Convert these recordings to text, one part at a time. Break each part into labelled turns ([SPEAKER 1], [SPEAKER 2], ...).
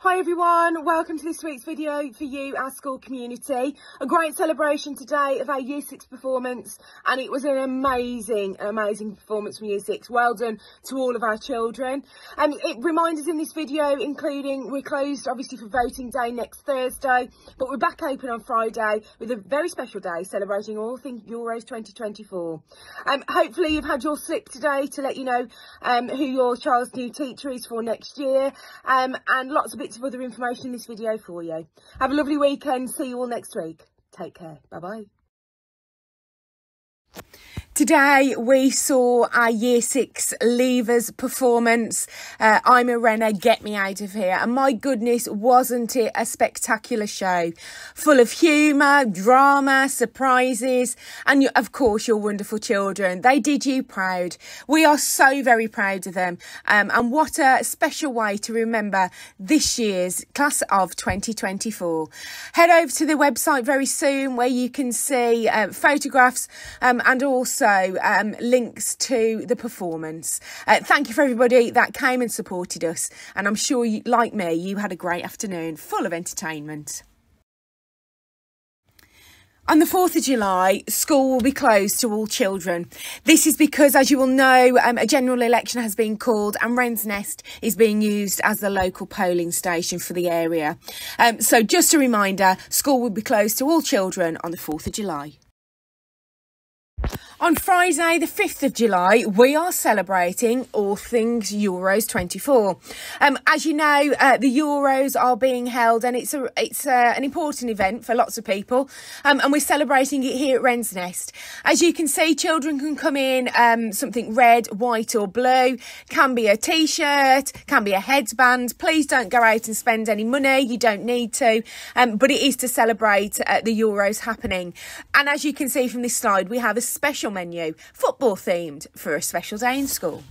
[SPEAKER 1] Hi everyone, welcome to this week's video for you, our school community. A great celebration today of our Year 6 performance and it was an amazing, amazing performance from Year 6. Well done to all of our children. And it reminders in this video, including we're closed obviously for voting day next Thursday, but we're back open on Friday with a very special day celebrating all things Euros 2024. Um, hopefully you've had your slip today to let you know um, who your child's new teacher is for next year um, and lots of bits of other information in this video for you. Have a lovely weekend. See you all next week. Take care. Bye-bye. Today we saw our year six leavers performance. Uh, I'm a Renner, get me out of here. And my goodness, wasn't it a spectacular show? Full of humour, drama, surprises, and of course your wonderful children. They did you proud. We are so very proud of them. Um, and what a special way to remember this year's class of 2024. Head over to the website very soon where you can see uh, photographs um, and also also um, links to the performance. Uh, thank you for everybody that came and supported us. And I'm sure, you, like me, you had a great afternoon full of entertainment. On the 4th of July, school will be closed to all children. This is because, as you will know, um, a general election has been called and Wren's Nest is being used as the local polling station for the area. Um, so just a reminder, school will be closed to all children on the 4th of July. On Friday, the 5th of July, we are celebrating all things Euros 24. Um, as you know, uh, the Euros are being held and it's a, it's uh, an important event for lots of people. Um, and we're celebrating it here at Wren's Nest. As you can see, children can come in um, something red, white or blue. Can be a t-shirt, can be a headband. Please don't go out and spend any money. You don't need to. Um, but it is to celebrate uh, the Euros happening. And as you can see from this slide, we have a special special menu, football themed, for a special day in school.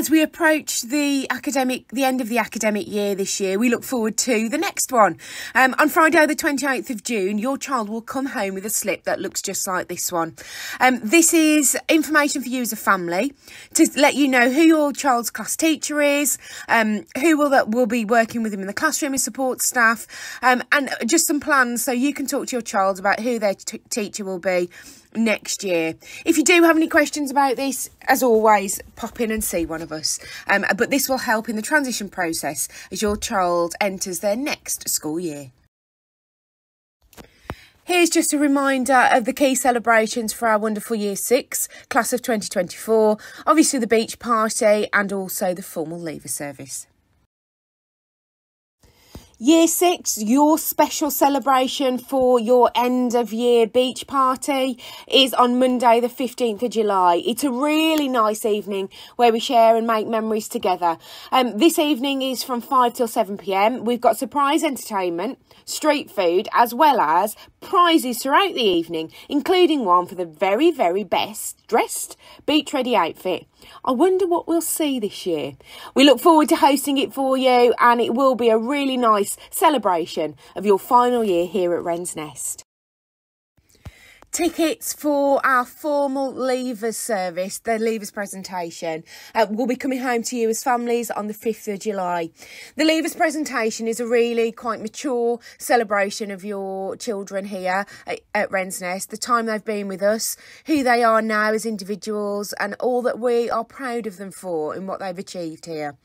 [SPEAKER 1] As we approach the academic, the end of the academic year this year, we look forward to the next one. Um, on Friday, the 28th of June, your child will come home with a slip that looks just like this one. Um, this is information for you as a family to let you know who your child's class teacher is, um, who will that will be working with him in the classroom as support staff, um, and just some plans so you can talk to your child about who their teacher will be next year. If you do have any questions about this, as always, pop in and see one of us. Um, but this will help in the transition process as your child enters their next school year. Here's just a reminder of the key celebrations for our wonderful Year 6, class of 2024, obviously the beach party and also the formal leaver service. Year six, your special celebration for your end of year beach party is on Monday, the 15th of July. It's a really nice evening where we share and make memories together. Um, this evening is from 5 till 7 pm. We've got surprise entertainment, street food, as well as prizes throughout the evening, including one for the very, very best dressed beach ready outfit. I wonder what we'll see this year. We look forward to hosting it for you, and it will be a really nice celebration of your final year here at Wren's Nest. Tickets for our formal Leavers service, the Leavers presentation, uh, will be coming home to you as families on the 5th of July. The Leavers presentation is a really quite mature celebration of your children here at, at Wren's Nest, the time they've been with us, who they are now as individuals, and all that we are proud of them for and what they've achieved here.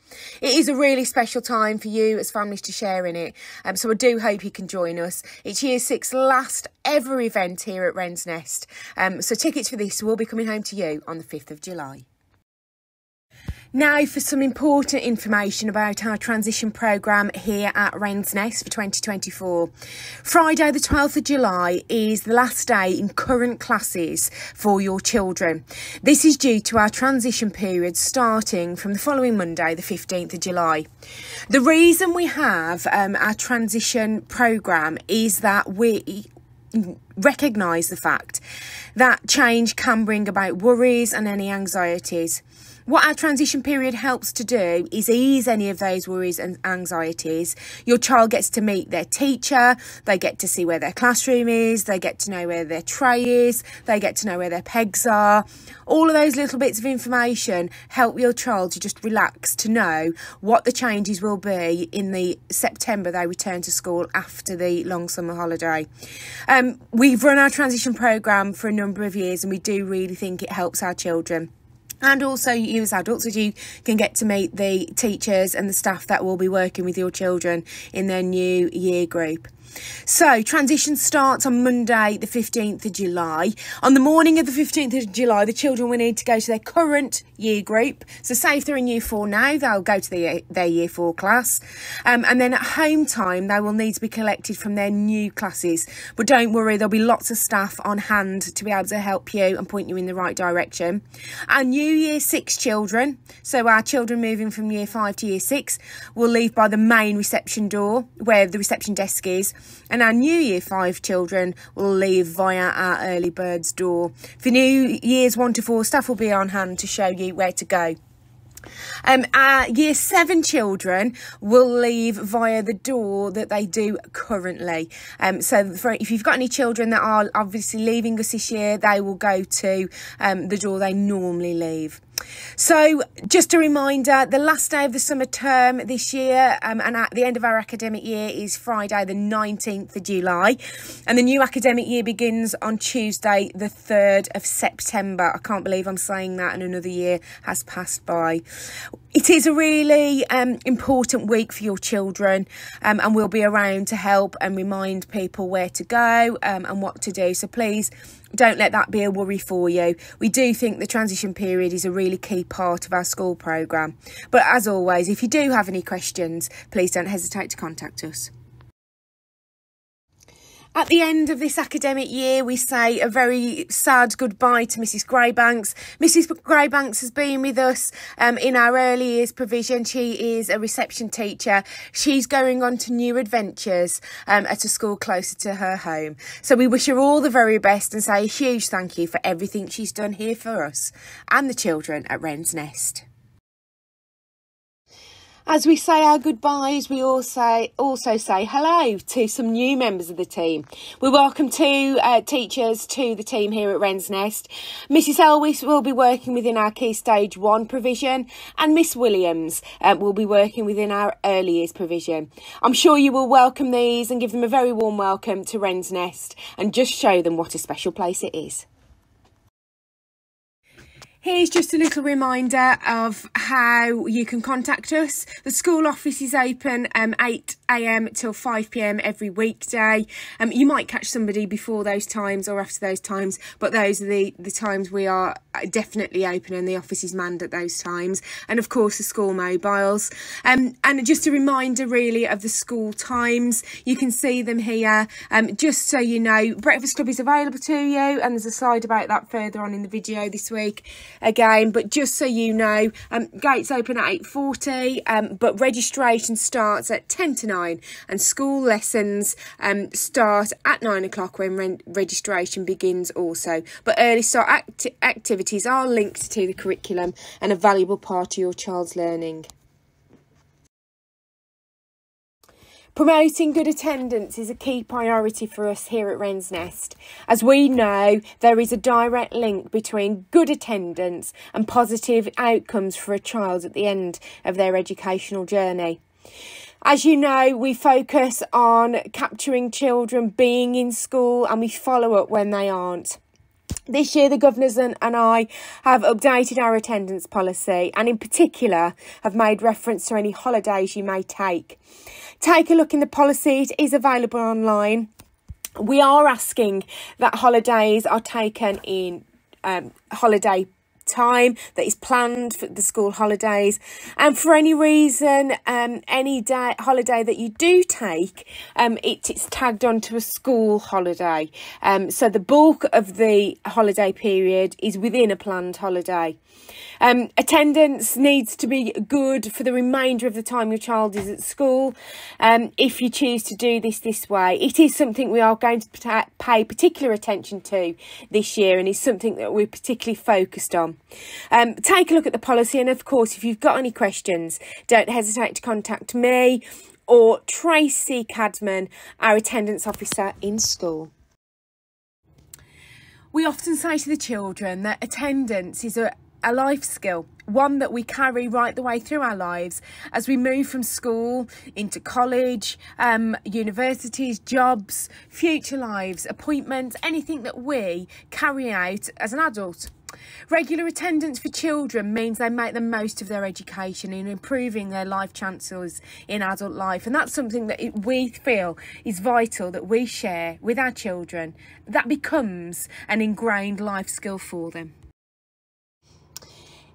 [SPEAKER 1] It is a really special time for you as families to share in it, um, so I do hope you can join us. It's Year 6 last ever event here at Nest. Um, so tickets for this will be coming home to you on the 5th of July. Now for some important information about our transition programme here at Wren's Nest for 2024. Friday the 12th of July is the last day in current classes for your children. This is due to our transition period starting from the following Monday the 15th of July. The reason we have um, our transition programme is that we recognise the fact that change can bring about worries and any anxieties. What our transition period helps to do is ease any of those worries and anxieties. Your child gets to meet their teacher, they get to see where their classroom is, they get to know where their tray is, they get to know where their pegs are. All of those little bits of information help your child to just relax to know what the changes will be in the September they return to school after the long summer holiday. Um, we've run our transition programme for a number of years and we do really think it helps our children and also you as adults as you can get to meet the teachers and the staff that will be working with your children in their new year group. So, transition starts on Monday, the 15th of July. On the morning of the 15th of July, the children will need to go to their current year group. So, say if they're in year four now, they'll go to the, their year four class. Um, and then at home time, they will need to be collected from their new classes. But don't worry, there'll be lots of staff on hand to be able to help you and point you in the right direction. Our new year six children, so our children moving from year five to year six, will leave by the main reception door where the reception desk is and our new year five children will leave via our early birds door. For new years one to four, staff will be on hand to show you where to go. Um, our year seven children will leave via the door that they do currently. Um, so for, if you've got any children that are obviously leaving us this year, they will go to um, the door they normally leave. So, just a reminder the last day of the summer term this year um, and at the end of our academic year is Friday, the 19th of July, and the new academic year begins on Tuesday, the 3rd of September. I can't believe I'm saying that, and another year has passed by. It is a really um, important week for your children, um, and we'll be around to help and remind people where to go um, and what to do. So, please don't let that be a worry for you. We do think the transition period is a really key part of our school programme. But as always, if you do have any questions, please don't hesitate to contact us. At the end of this academic year, we say a very sad goodbye to Mrs. Greybanks. Mrs. Greybanks has been with us um, in our early years provision. She is a reception teacher. She's going on to new adventures um, at a school closer to her home. So we wish her all the very best and say a huge thank you for everything she's done here for us and the children at Wren's Nest. As we say our goodbyes, we also also say hello to some new members of the team. We welcome two uh, teachers to the team here at Wren's Nest. Mrs. Elwis will be working within our Key Stage 1 provision and Miss Williams uh, will be working within our Early Years provision. I'm sure you will welcome these and give them a very warm welcome to Wren's Nest and just show them what a special place it is. Here's just a little reminder of how you can contact us. The school office is open um, 8am till 5pm every weekday. Um, you might catch somebody before those times or after those times, but those are the, the times we are definitely open and the office is manned at those times. And of course, the school mobiles. Um, and just a reminder really of the school times. You can see them here. Um, just so you know, Breakfast Club is available to you and there's a slide about that further on in the video this week again but just so you know um, gates open at 8.40 um, but registration starts at 10 to 9 and school lessons um, start at 9 o'clock when re registration begins also. But early start act activities are linked to the curriculum and a valuable part of your child's learning Promoting good attendance is a key priority for us here at Wren's Nest, as we know there is a direct link between good attendance and positive outcomes for a child at the end of their educational journey. As you know, we focus on capturing children being in school and we follow up when they aren't. This year, the governors and, and I have updated our attendance policy and, in particular, have made reference to any holidays you may take. Take a look in the policy, it is available online. We are asking that holidays are taken in um, holiday time that is planned for the school holidays and for any reason um any day holiday that you do take um it, it's tagged onto a school holiday um so the bulk of the holiday period is within a planned holiday um, attendance needs to be good for the remainder of the time your child is at school. Um, if you choose to do this this way, it is something we are going to pay particular attention to this year and is something that we're particularly focused on. Um, take a look at the policy, and of course, if you've got any questions, don't hesitate to contact me or Tracy Cadman, our attendance officer in school. We often say to the children that attendance is a, a life skill, one that we carry right the way through our lives as we move from school into college, um, universities, jobs, future lives, appointments, anything that we carry out as an adult. Regular attendance for children means they make the most of their education in improving their life chances in adult life. And that's something that we feel is vital that we share with our children. That becomes an ingrained life skill for them.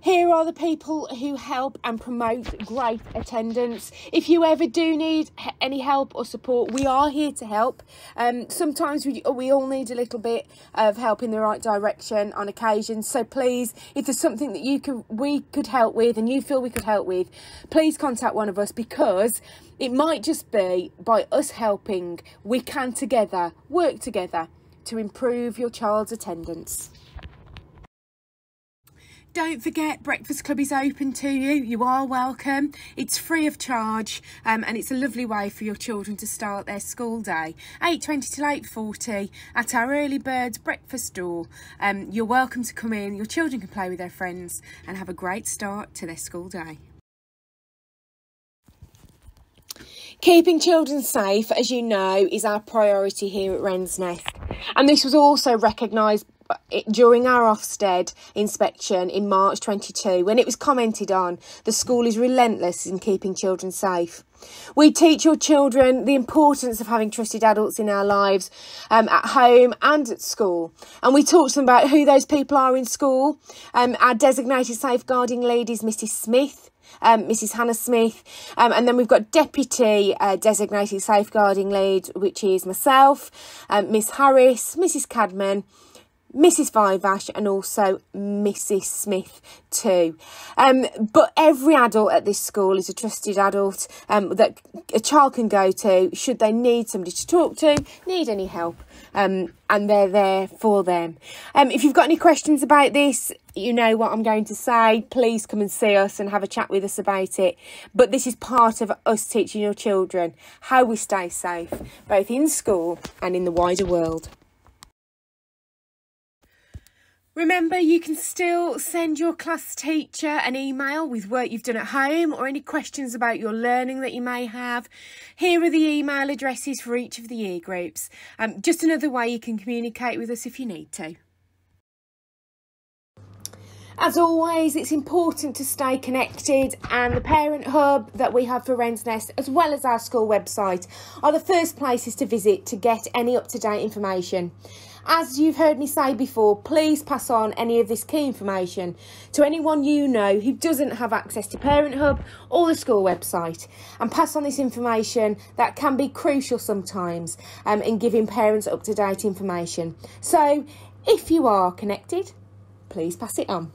[SPEAKER 1] Here are the people who help and promote great attendance. If you ever do need any help or support, we are here to help. Um, sometimes we, we all need a little bit of help in the right direction on occasions. So please, if there's something that you could we could help with and you feel we could help with, please contact one of us because it might just be by us helping, we can together work together to improve your child's attendance. Don't forget, Breakfast Club is open to you. You are welcome. It's free of charge um, and it's a lovely way for your children to start their school day. 8.20 till 8.40 at our Early Birds breakfast door. Um, you're welcome to come in. Your children can play with their friends and have a great start to their school day. Keeping children safe, as you know, is our priority here at Wren's Nest. And this was also recognised during our Ofsted inspection in March 22, when it was commented on, the school is relentless in keeping children safe. We teach your children the importance of having trusted adults in our lives um, at home and at school. And we talk to them about who those people are in school. Um, our designated safeguarding lead is Mrs. Smith. Um, Mrs. Hannah Smith, um, and then we've got deputy uh, designated safeguarding lead, which is myself, um, Miss Harris, Mrs. Cadman, Mrs. Vivash and also Mrs. Smith too. Um, but every adult at this school is a trusted adult um, that a child can go to should they need somebody to talk to, need any help, um, and they're there for them. Um, if you've got any questions about this, you know what I'm going to say, please come and see us and have a chat with us about it. But this is part of us teaching your children how we stay safe, both in school and in the wider world. Remember, you can still send your class teacher an email with work you've done at home or any questions about your learning that you may have. Here are the email addresses for each of the year groups. Um, just another way you can communicate with us if you need to. As always, it's important to stay connected, and the Parent Hub that we have for Wren's Nest, as well as our school website, are the first places to visit to get any up to date information. As you've heard me say before, please pass on any of this key information to anyone you know who doesn't have access to Parent Hub or the school website and pass on this information that can be crucial sometimes um, in giving parents up to date information. So, if you are connected, please pass it on.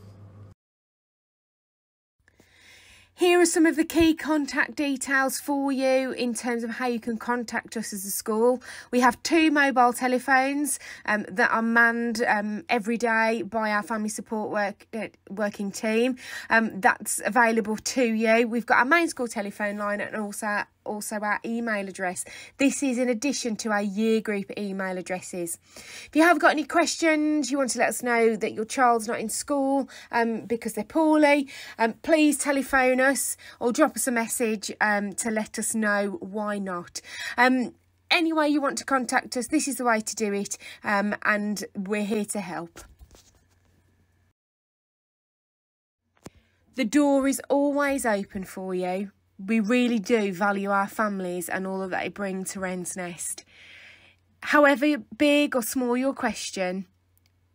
[SPEAKER 1] Here are some of the key contact details for you in terms of how you can contact us as a school. We have two mobile telephones um, that are manned um, every day by our family support work uh, working team. Um, that's available to you. We've got our main school telephone line and also also our email address. This is in addition to our year group email addresses. If you have got any questions, you want to let us know that your child's not in school um, because they're poorly, um, please telephone us or drop us a message um, to let us know why not. Um, any way you want to contact us, this is the way to do it, um, and we're here to help. The door is always open for you we really do value our families and all of that they bring to Wren's Nest. However big or small your question,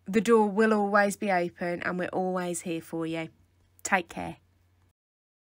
[SPEAKER 1] the door will always be open and we're always here for you. Take care.